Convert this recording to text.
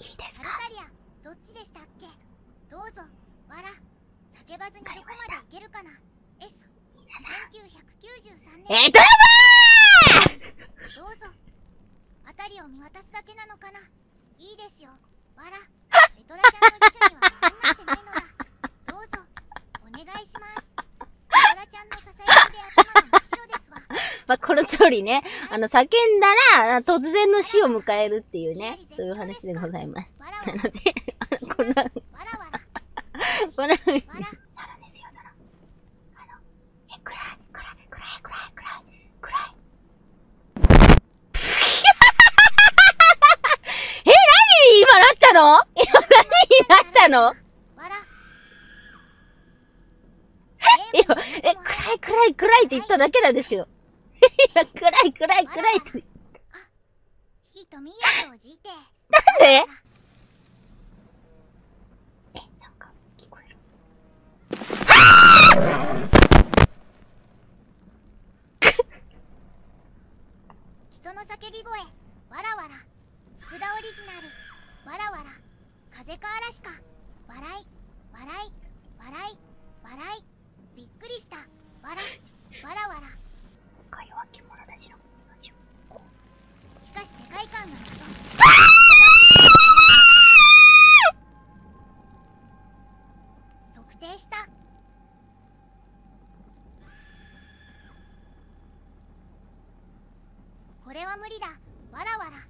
いいですか？タリアどっちでしたっけ？どうぞ。わら叫ばずにどこまでいけるかな？S 1993年。えどうぞ。辺りを見渡すだけなのかな？いいですよ。わらレトラちゃんの辞書には何なんてないのだどうぞお願いしますレトラちゃんのささやきで頭が真っ白ですわまあ、この通りね、あの、叫んだら、突然の死を迎えるっていうね、そういう話でございます。なので、あのこんな、こんな風にわらなるんですよ、その、あの、え、え、何に今なったの今何になったのわら今、え、暗い、暗い、暗いって。言っただけなんですけど。いや、暗い、暗い、暗いって。ひとみよとおじいてなんでえ、なんか、聞こえる。人の叫び声わらわら佃オリジナルわらわら風か嵐か笑い定した。これは無理だ。わらわら。